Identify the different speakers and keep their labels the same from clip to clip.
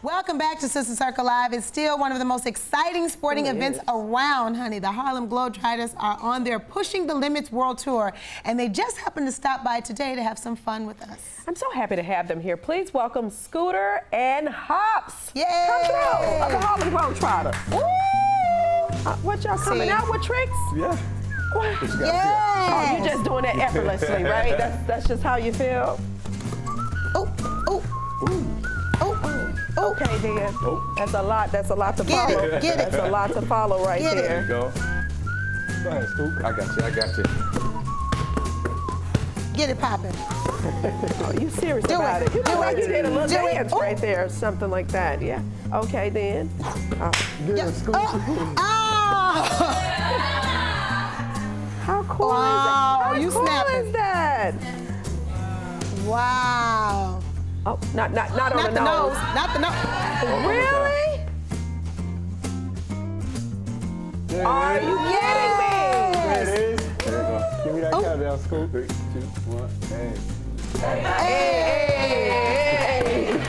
Speaker 1: Welcome back to Sister Circle Live. It's still one of the most exciting sporting
Speaker 2: It
Speaker 1: events
Speaker 2: is.
Speaker 1: around, honey. The Harlem Globetrotters are on their Pushing the Limits World Tour, and they just happened to stop by today to have some fun with us.
Speaker 2: I'm so happy to have them here. Please welcome Scooter and Hops.
Speaker 1: Yay!
Speaker 2: Come through of the Harlem Globetrotters. Woo! Uh, what y'all coming
Speaker 1: See?
Speaker 2: out with tricks?
Speaker 3: Yeah.
Speaker 2: What?
Speaker 3: What you got
Speaker 1: Yeah.
Speaker 2: Oh, you're just doing that effortlessly, right? That's, that's just how you feel.
Speaker 1: Oh, oh, oh, oh.
Speaker 2: Okay, then.
Speaker 3: Oh.
Speaker 2: That's a lot. That's a lot to
Speaker 1: Get it,
Speaker 2: follow.
Speaker 1: get it.
Speaker 2: That's a lot to follow right
Speaker 1: Get it.
Speaker 3: There
Speaker 2: there.
Speaker 3: you go. Go ahead, Scoop. I got you. I got you.
Speaker 1: Get it popping.
Speaker 2: Oh, you serious
Speaker 1: Do
Speaker 2: about
Speaker 1: it.
Speaker 2: it? You
Speaker 1: Do
Speaker 2: look like
Speaker 1: it.
Speaker 2: you did a little
Speaker 1: Do it.
Speaker 2: dance
Speaker 1: Oh.
Speaker 2: right there, or something like that. Yeah. Okay, then. Uh,
Speaker 3: Get
Speaker 1: Yeah.
Speaker 3: it, Scoop.
Speaker 1: Oh, ah.
Speaker 2: how cool
Speaker 1: Wow,
Speaker 2: is that? Oh, not not not on the,
Speaker 1: the nose. Not the nose.
Speaker 2: Oh, oh, really?
Speaker 3: There it
Speaker 2: Are
Speaker 3: is.
Speaker 2: you kidding me?
Speaker 3: There it is. There you go. Give me that
Speaker 1: Oh.
Speaker 3: countdown, Scoop. Three, two, one, hey.
Speaker 2: Hey!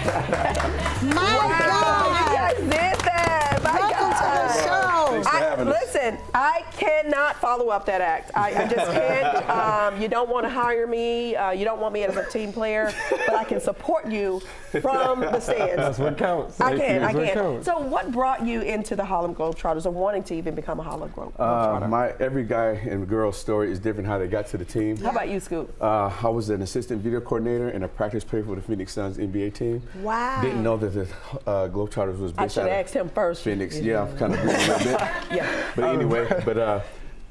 Speaker 1: My
Speaker 2: You
Speaker 1: God.
Speaker 2: guys did that! My
Speaker 1: Welcome to the show.
Speaker 3: Thanks for
Speaker 2: I,
Speaker 3: having us.
Speaker 2: listen, I cannot follow up that act. I, I just can't. Um, you don't want to hire me. Uh, you don't want me as a team player, but I can support you from the stands.
Speaker 4: That's what counts.
Speaker 2: I can, I
Speaker 4: That's what
Speaker 2: can.
Speaker 4: counts.
Speaker 2: So, what brought you into the Harlem Globetrotters or wanting to even become a Harlem Globetrotter?
Speaker 3: Uh, my every guy and girl story is different how they got to the team.
Speaker 2: How about you, Scoop?
Speaker 3: Uh, I was an assistant video coordinator and a practice player for the Phoenix Suns NBA team.
Speaker 1: Wow.
Speaker 3: Didn't know that the uh, Globetrotters was based
Speaker 2: I should
Speaker 3: out
Speaker 2: have
Speaker 3: of
Speaker 2: asked him first.
Speaker 3: Phoenix. Yeah, I'm kind of a bit.
Speaker 2: Yeah.
Speaker 3: But anyway, but uh,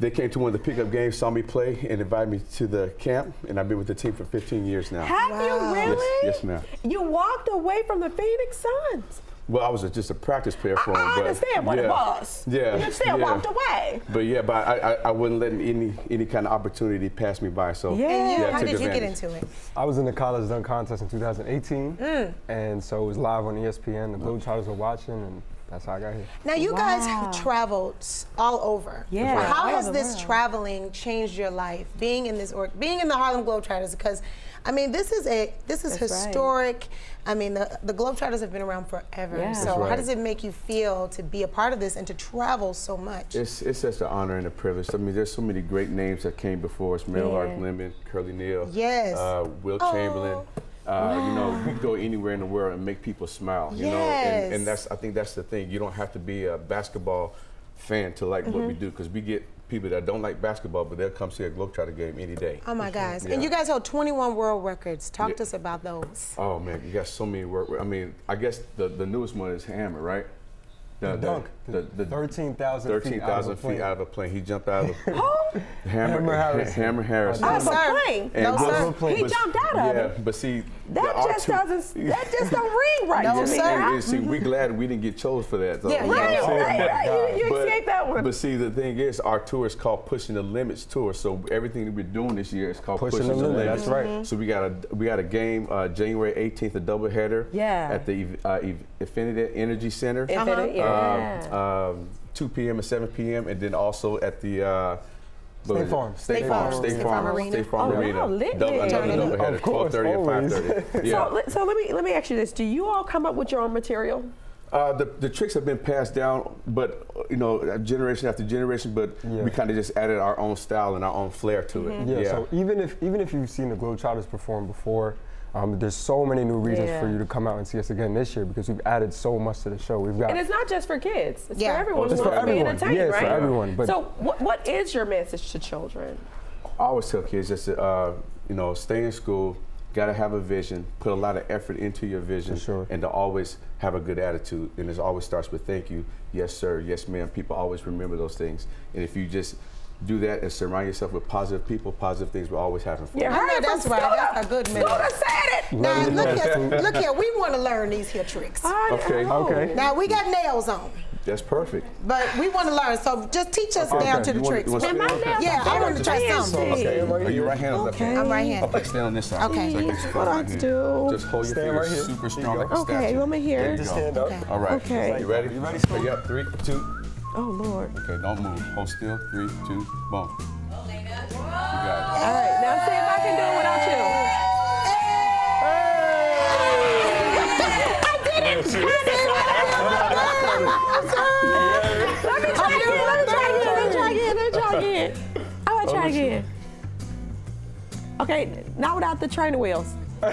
Speaker 3: they came to one of the pickup games, saw me play, and invited me to the camp, and I've been with the team for 15 years now.
Speaker 2: Have
Speaker 1: Wow.
Speaker 2: you really?
Speaker 3: Yes, yes, ma'am.
Speaker 2: You walked away from the Phoenix Suns.
Speaker 3: Well, I was a, just a practice player for
Speaker 2: I,
Speaker 3: them.
Speaker 2: I
Speaker 3: but
Speaker 2: understand what
Speaker 3: yeah,
Speaker 2: it was.
Speaker 3: Yeah,
Speaker 2: You still
Speaker 3: yeah.
Speaker 2: walked away.
Speaker 3: But yeah, but I, I, I wasn't let any any kind of opportunity pass me by. So
Speaker 2: Yeah.
Speaker 1: And you,
Speaker 3: I
Speaker 1: how
Speaker 3: took
Speaker 1: did you get into it?
Speaker 4: I was in the college dunk contest in 2018,
Speaker 1: Mm.
Speaker 4: and so it was live on E ESPN. The Globetrotters were watching, and that's how I got here.
Speaker 1: Now you guys have traveled all over.
Speaker 2: Yeah,
Speaker 1: But How
Speaker 2: all
Speaker 1: has this
Speaker 2: world.
Speaker 1: traveling changed your life? Being in this or being in the Harlem Globetrotters because I mean this is a this is
Speaker 2: That's right.
Speaker 1: historic. I mean the the Globetrotters have been around forever.
Speaker 2: Yeah.
Speaker 1: So
Speaker 2: That's
Speaker 1: how does it make you feel to be a part of this and to travel so much?
Speaker 3: It's, it's just an honor and a privilege. I mean, there's so many great names that came before us: Mel
Speaker 2: Yeah.
Speaker 3: Lark Lemon, Curly Neal,
Speaker 1: Yes.
Speaker 3: uh, Wilt
Speaker 1: Oh.
Speaker 3: Chamberlain. Uh, You know, we go anywhere in the world and make people smile. You know, and, and that's I think that's the thing. You don't have to be a basketball fan to like what we
Speaker 1: Mm-hmm.
Speaker 3: do because we get people that don't like basketball, but they'll come see a Globetrotter game any day.
Speaker 1: Oh my gosh.
Speaker 3: Yeah.
Speaker 1: And you guys hold 21 world records. Talk
Speaker 3: Yeah.
Speaker 1: to us about those.
Speaker 3: Oh man, you got so many work. I mean, I guess the, the newest one is Hammer, right? The,
Speaker 4: dunk,
Speaker 3: The, the,
Speaker 4: 13,000 feet
Speaker 3: thirteen
Speaker 4: out of a
Speaker 3: feet
Speaker 4: plane.
Speaker 3: out of a plane. He jumped out of a
Speaker 2: Who?
Speaker 3: Hammer,
Speaker 4: Hammer Harrison.
Speaker 3: Hammer Harrison.
Speaker 1: No,
Speaker 2: Out of a plane?
Speaker 3: And
Speaker 1: No, sir.
Speaker 2: He jumped out of
Speaker 3: yeah,
Speaker 2: it.
Speaker 3: but see,
Speaker 2: That
Speaker 3: the- our
Speaker 2: just
Speaker 3: two-
Speaker 2: doesn't. That just don't ring right
Speaker 1: No,
Speaker 2: to me.
Speaker 1: sir.
Speaker 2: Right,
Speaker 3: And see, we're glad we didn't get chose for that. though.
Speaker 1: Yeah,
Speaker 3: You know
Speaker 1: yeah,
Speaker 3: what I'm
Speaker 1: yeah.
Speaker 3: saying?
Speaker 2: right, right. You, you
Speaker 3: But-
Speaker 2: escaped that one.
Speaker 3: But see, the thing is, our tour is called Pushing the Limits Tour. So everything that we're doing this year is called
Speaker 4: Pushing
Speaker 3: Pushing,
Speaker 4: the
Speaker 3: the, Limits.
Speaker 4: that's right.
Speaker 3: So we got a we got a game uh, January 18th, a doubleheader.
Speaker 2: Yeah.
Speaker 3: At the uh, Infinity Energy Center.
Speaker 2: Infinite, yeah.
Speaker 3: Um, um, 2 p.m. and 7 p.m. and then also at the uh, what
Speaker 4: State? Farm.
Speaker 3: State,
Speaker 1: State
Speaker 3: Farm,
Speaker 1: Farm.
Speaker 3: State
Speaker 1: State
Speaker 3: Farm,
Speaker 1: Farm Arena.
Speaker 3: State Farm
Speaker 2: Oh,
Speaker 3: Arena.
Speaker 2: y'all lit
Speaker 3: Double,
Speaker 2: there.
Speaker 3: another
Speaker 1: Turn it up.
Speaker 3: doubleheader,
Speaker 4: Of course,
Speaker 3: 12:30 and 5:30. Yeah.
Speaker 2: So, let- so let me let me ask you this: Do you all come up with your own material?
Speaker 3: Uh, the, the tricks have been passed down, but uh, you know, generation after generation. But
Speaker 4: Yeah.
Speaker 3: we kind of just added our own style and our own flair to it.
Speaker 4: Yeah, so even if even if you've seen the Globetrotters perform before, um, there's so many new reasons
Speaker 2: Yeah.
Speaker 4: for you to come out and see us again this year because we've added so much to the show. We've got
Speaker 2: And it's not just for kids; it's
Speaker 1: Yeah.
Speaker 2: for everyone
Speaker 4: It's
Speaker 2: who
Speaker 4: for
Speaker 2: wants to be
Speaker 4: everyone.
Speaker 2: entertained,
Speaker 4: Yeah, it's for everyone, but-
Speaker 2: so, what, what is your message to children?
Speaker 3: I always tell kids just to, uh, you know, stay in school. Got to have a vision. Put a lot of effort into your vision,
Speaker 4: sure.
Speaker 3: and to always have a good attitude. And it always starts with thank you, yes sir, yes ma'am. People always remember those things. And if you just do that and surround yourself with positive people, positive things will always happen for you.
Speaker 2: Yeah,
Speaker 1: I
Speaker 2: heard
Speaker 1: know that's right. That's a good man.
Speaker 2: Scooter
Speaker 1: minute.
Speaker 2: said it.
Speaker 1: Now look here, look here. We want to learn these here tricks.
Speaker 2: I
Speaker 3: Okay.
Speaker 2: know.
Speaker 4: Okay.
Speaker 1: Now we got nails on,
Speaker 3: That's perfect.
Speaker 1: but we want to learn. So just teach us
Speaker 3: Okay.
Speaker 1: down to the
Speaker 3: You want-
Speaker 1: tricks.
Speaker 3: want
Speaker 2: Man, my
Speaker 3: Okay.
Speaker 1: Yeah, I want to try
Speaker 2: fancy.
Speaker 1: some.
Speaker 3: Okay.
Speaker 4: right
Speaker 3: Are you right handed or left
Speaker 2: Okay.
Speaker 1: I'm right handed.
Speaker 3: Okay, stand on this side.
Speaker 1: Okay.
Speaker 3: So I get
Speaker 2: what
Speaker 3: foot
Speaker 2: I
Speaker 3: right
Speaker 2: have
Speaker 3: here.
Speaker 2: to do.
Speaker 3: Just hold your
Speaker 4: Stand
Speaker 3: fingers
Speaker 4: right here.
Speaker 3: super strong like
Speaker 4: go.
Speaker 3: a
Speaker 2: Okay,
Speaker 3: statue.
Speaker 2: let me hear.
Speaker 3: There you
Speaker 4: Just stand up.
Speaker 1: Okay.
Speaker 3: All right.
Speaker 2: Okay.
Speaker 3: You ready?
Speaker 4: You ready?
Speaker 3: Okay, yep. Three, two.
Speaker 2: Oh Lord.
Speaker 3: Okay, don't move. Hold still. Three, two, boom. You got
Speaker 2: All right, now see if I can do it without you. I did it. I did again. Okay, not without the trainer wheels. I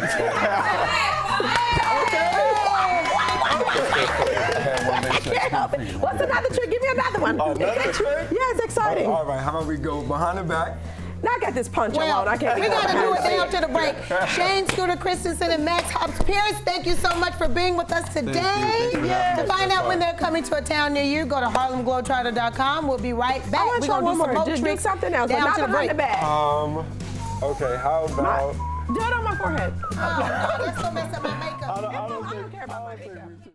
Speaker 2: can't help it. What's another trick? Give me another one.
Speaker 4: Another trick?
Speaker 2: Yeah, it's exciting.
Speaker 4: All right, how about we go behind the back?
Speaker 2: Now I got this punch
Speaker 1: Well,
Speaker 2: alone. I can't
Speaker 1: we got to do it
Speaker 2: see
Speaker 1: down to the break. Shane Scooter Christensen and Max Hops Pierce, thank you so much for being with us today.
Speaker 3: Thank you for having
Speaker 1: To find out when they're coming to a town near you, go to harlemglobetrotter.com. We'll be right back.
Speaker 2: I want
Speaker 1: We're
Speaker 2: to try
Speaker 1: gonna
Speaker 2: one
Speaker 1: do
Speaker 2: more.
Speaker 1: some boat
Speaker 2: Just do something else, but
Speaker 1: down
Speaker 2: not
Speaker 1: to the break.
Speaker 2: the back.
Speaker 4: Um, okay, how about?
Speaker 2: Do it on my forehead.
Speaker 1: Oh, that's gonna mess up my makeup.
Speaker 4: I don't, I don't
Speaker 2: I don't
Speaker 4: think-
Speaker 2: care about
Speaker 4: I
Speaker 2: my
Speaker 4: don't think
Speaker 2: makeup.
Speaker 4: we should-